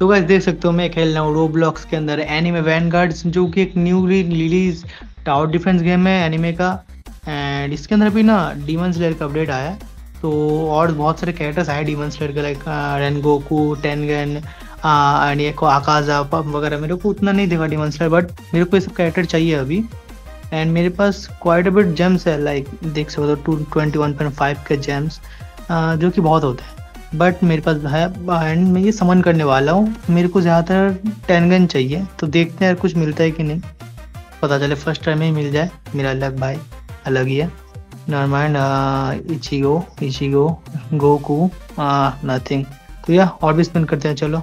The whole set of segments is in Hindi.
तो गाइस देख सकते हो मैं खेल रहा हूँ रोब्लॉक्स के अंदर एनिमे वैनगार्ड्स जो कि एक new release tower defence game है एनिमे का। एंड इसके अंदर भी ना डीमन स्लेयर का अपडेट आया है। तो और बहुत सारे कैरेक्टर्स आए डीमन स्लेयर के like Rengoku Tengen and ये आकाजा वगैरह। मेरे को उतना नहीं देखा डीमन स्लेयर बट मेरे को ये सब कैरेक्टर चाहिए अभी। एंड मेरे पास क्वाइट अ बिट जेम्स है लाइक देख सकते हो two twenty one point five के जेम्स जो कि बहुत होते हैं। बट मेरे पास है एंड मैं ये समन करने वाला हूँ। मेरे को ज़्यादातर टेन गन चाहिए तो देखते हैं यार कुछ मिलता है कि नहीं। पता चले फ़र्स्ट टाइम ही मिल जाए। मेरा अलग भाई, अलग ही है। नॉर्माइंड इचिगो इचिगो गोकू नथिंग तो या, और भी स्पेंड करते हैं, चलो।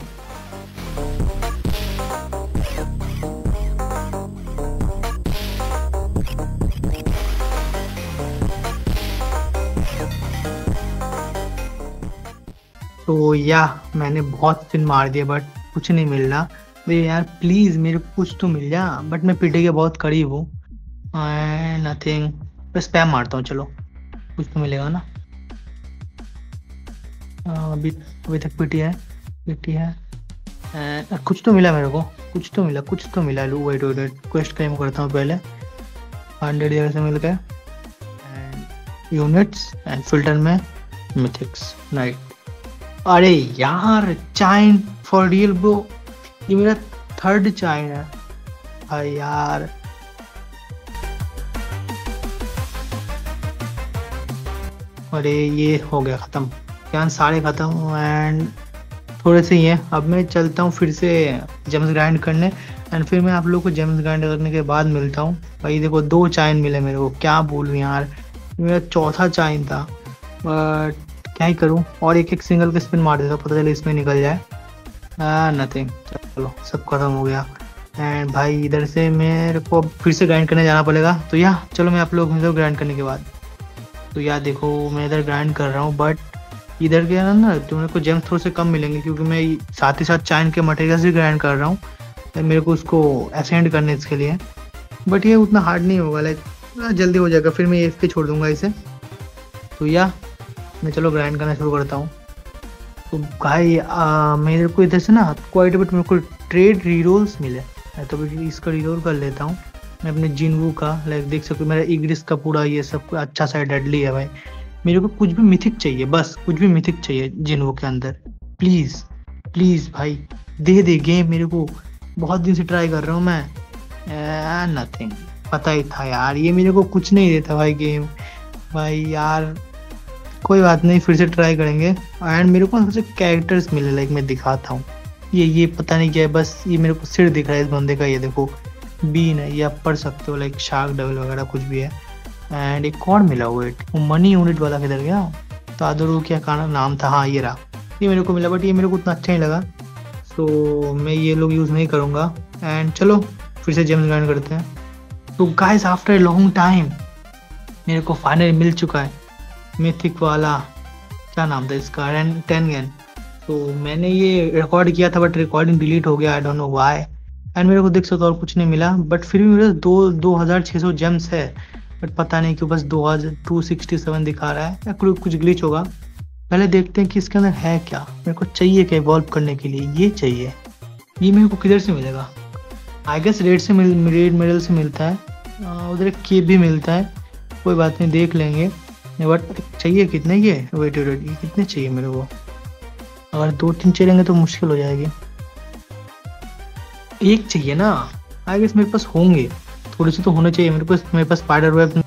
तो या, मैंने बहुत फिन मार दिया बट कुछ नहीं मिल रहा मेरे यार प्लीज़ मेरे को कुछ तो मिल जा बट मैं पीटे के बहुत करीब हूँ। नथिंग बस स्पैम मारता हूँ, चलो। कुछ तो मिलेगा ना? अभी अभी तक पीटी है पीटी है। एंड कुछ तो मिला मेरे को, कुछ तो मिला, कुछ तो मिला। लो wait wait wait quest claim करता हूँ पहले। हंड्रेड ईयर से मिल गए यूनिट्स एंड फ़िल्टर में। मिथिक्स नाइट अरे यार, चाइन फॉर रियल ब्रो ये मेरा थर्ड चाइन है। अरे यार। अरे ये हो गया ख़त्म। क्या सारे ख़त्म एंड थोड़े से ही हैं। अब मैं चलता हूँ फिर से जेम्स ग्राइंड करने एंड फिर मैं आप लोग को जेम्स ग्राइंड करने के बाद मिलता हूँ। भाई, देखो, दो चाइन मिले मेरे को। क्या बोलूँ यार। मेरा चौथा चाइन था। बट क्या ही करूँ? और एक एक सिंगल का स्पिन मार देता पता चले इसमें निकल जाए। नथिंग चलो, सब खत्म हो गया। एंड भाई, इधर से मेरे को फिर से ग्राइंड करने जाना पड़ेगा। तो या, चलो मैं आप लोग मिलता ग्राइंड करने के बाद। तो या देखो, मैं इधर ग्राइंड कर रहा हूँ बट इधर के ना ना तो मेरे को जेम्स थोड़े से कम मिलेंगे, क्योंकि मैं साथ ही साथ चाइन के मटेरियल भी ग्राइंड कर रहा हूँ। मेरे को उसको असेंड करने इसके लिए। बट ये उतना हार्ड नहीं होगा लाइक जल्दी हो जाएगा, फिर मैं पे छोड़ दूँगा इसे। तो या मैं चलो ग्राइंड करना शुरू करता हूँ। तो भाई आ, मेरे को इधर से ना क्वाइट बट मेरे को ट्रेड रीरोल्स मिले। मैं तो इसका रीरोल कर लेता हूँ। मैं अपने जिनवू का लाइक देख सकते मेरा इग्रिस का पूरा ये सब अच्छा सा डेडली है भाई। मेरे को कुछ भी मिथिक चाहिए बस कुछ भी मिथिक चाहिए जिनवू के अंदर। प्लीज़ प्लीज़ भाई दे दे गेम मेरे को। बहुत दिन से ट्राई कर रहा हूँ मैं। नथिंग पता ही था यार ये मेरे को कुछ नहीं देता भाई गेम भाई यार कोई बात नहीं, फिर से ट्राई करेंगे। एंड मेरे को सबसे कैरेक्टर्स मिले लाइक मैं दिखाता हूँ। ये ये पता नहीं क्या है, बस ये मेरे को सिर दिख रहा है इस बंदे का, ये देखो। बीन है, ये आप पढ़ सकते हो लाइक शार्क डबल वगैरह कुछ भी है। एंड एक कौन मिला हुआ वो मनी यूनिट वाला किधर गया? तो आदरू क्या का नाम था? हाँ ये रहा। ये मेरे को मिला बट ये मेरे को उतना अच्छा नहीं लगा। सो मैं ये लोग यूज़ नहीं करूँगा। एंड चलो, फिर से जेम्स ग्राइंड करते हैं। तो guys after a long time मेरे को फाइनली मिल चुका है। मिथिक वाला क्या नाम था इसका? टेन गेन तो मैंने ये रिकॉर्ड किया था बट रिकॉर्डिंग डिलीट हो गया I don't know why and मेरे को देख सकते और कुछ नहीं मिला बट फिर भी मेरे दो दो हज़ार छः सौ जेम्स है। बट पता नहीं क्यों बस दो हज़ार टू सिक्सटी सेवन दिखा रहा है। या कुछ ग्लिच होगा। पहले देखते हैं कि इसके अंदर है क्या। मेरे को चाहिए क्या इवॉल्व करने के लिए? ये चाहिए। ये मेरे को किधर से मिलेगा? आई गेस रेड से मिल रेड मेडल से मिलता है। उधर एक केप भी मिलता है। कोई बात नहीं, देख लेंगे। बट चाहिए कितने के वेट वेट ये कितने चाहिए मेरे को? अगर दो तीन चलेंगे तो मुश्किल हो जाएगी। एक चाहिए ना? आई गेस मेरे पास होंगे। थोड़े से तो होने चाहिए। मेरे पास मेरे पास स्पाइडर वेब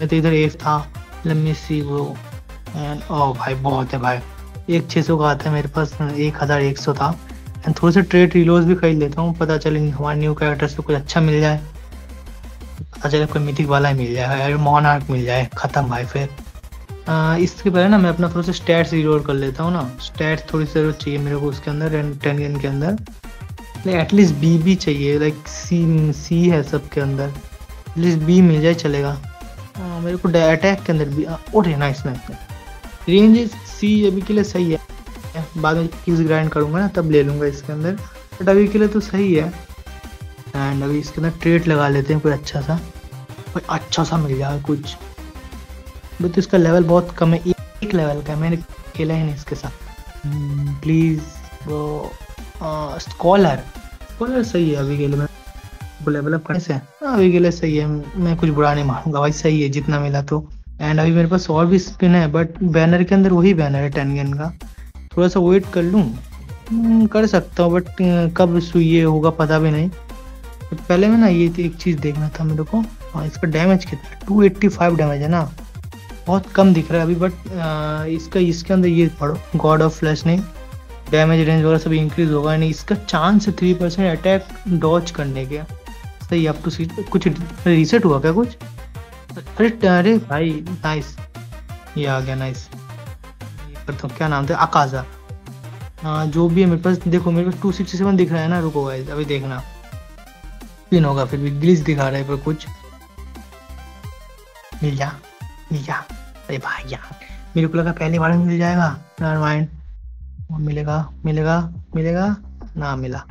तो इधर एफ़ था लम्बी सी वो एंड ओ भाई, बहुत है भाई। एक छः सौ का आता है मेरे पास, एक हज़ार एक सौ था। एंड थोड़े से ट्रेड रिलोज भी खरीद लेता हूँ। पता चले हमारे न्यू कैरेक्टर्स पे कुछ अच्छा मिल जाए। चले कोई मिथिक वाला ही मिल जाए यार मोनार्क मिल जाए ख़त्म भाई फिर। आ, इसके पहले ना मैं अपना थोड़ा सा स्टैट्स रिलोड कर लेता हूँ ना। स्टैट्स थोड़ी सी ज़रूरत चाहिए मेरे को उसके अंदर टेन गेन के अंदर। लाइक एटलीस्ट बी भी चाहिए लाइक सी सी है सबके अंदर। एटलीस्ट बी मिल जाए चलेगा। आ, मेरे को अटैक के अंदर भी ओरे नाइस नाइस रेंज सी अभी के लिए सही है। बाद में किस ग्राइंड करूँगा ना तब ले लूँगा इसके अंदर। बट अभी के लिए तो सही है। एंड अभी इसके अंदर ट्रेट लगा लेते हैं कोई अच्छा सा। कोई अच्छा सा मिल जाए कुछ। बट इसका लेवल बहुत कम है। एक लेवल का मैंने खेला ही नहीं इसके साथ। प्लीज़ वो स्कॉलर स्कॉलर सही है अभी के लिए। लेवल अप करने से। हाँ, अभी के लिए सही है। मैं कुछ बुरा नहीं मानूँगा भाई। सही है जितना मिला तो। एंड अभी मेरे पास और भी स्पिन है बट बैनर के अंदर वही बैनर है टेन गन का। थोड़ा सा वेट कर लूँ। हम्म, कर सकता हूँ बट कब ये होगा पता भी नहीं। तो पहले में ना ये एक चीज़ देखना था मेरे को। हाँ इसका डैमेज कितना टू एट्टी फाइव डैमेज है ना। बहुत कम दिख रहा है अभी बट इसका, इसके अंदर ये पढ़ो। गॉड ऑफ़ फ्लैश नहीं डैमेज रेंज वगैरह सब इंक्रीज होगा। नहीं इसका चांस है थ्री परसेंट अटैक डॉच करने के। सही, अब तो कुछ रीसेट हुआ क्या कुछ? अरे अरे भाई नाइस ये आ गया नाइस करता हूँ। क्या नाम था? अकाजा हाँ जो भी है मेरे पास, देखो मेरे पास टू सिक्सटी सेवन दिख रहा है ना। रुको गाइस अभी देखना। पिन होगा फिर भी ग्लिच दिखा रहा पर कुछ। मिल जा मिल जा अरे भाई यार। मेरे को लगा पहली बार मिल जाएगा माइंड मिलेगा मिलेगा मिलेगा ना मिला।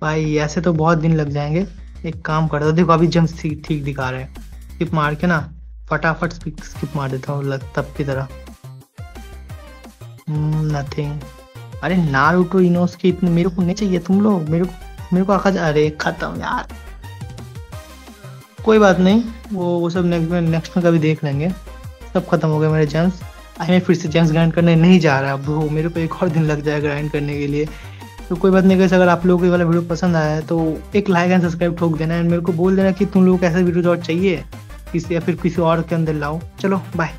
भाई ऐसे तो बहुत दिन लग जाएँगे। एक काम कर दो देखो अभी जम ठीक ठीक दिखा रहे हैं। स्किप मार के ना फटाफट स्किप मार देता हूँ तब की तरह। नथिंग hmm, अरे नारुतो इनोस के इतने मेरे को नहीं चाहिए तुम लोग। मेरे को मेरे को आखा अरे खत्म यार। कोई बात नहीं, वो वो सब नेक्स्ट में नेक्स्ट में कभी देख लेंगे। सब खत्म हो गए मेरे जेम्स आई मैं फिर से चांस ग्राइंड करने नहीं जा रहा ब्रो मेरे को एक और दिन लग जाएगा ग्राइंड करने के लिए। तो कोई बात नहीं कैसे अगर आप लोगों को वाला वीडियो पसंद आया है तो एक लाइक एंड सब्सक्राइब ठोक देना। एंड मेरे को बोल देना कि तुम लोग को ऐसा वीडियो और चाहिए, किसी या फिर किसी और के अंदर लाओ। चलो बाय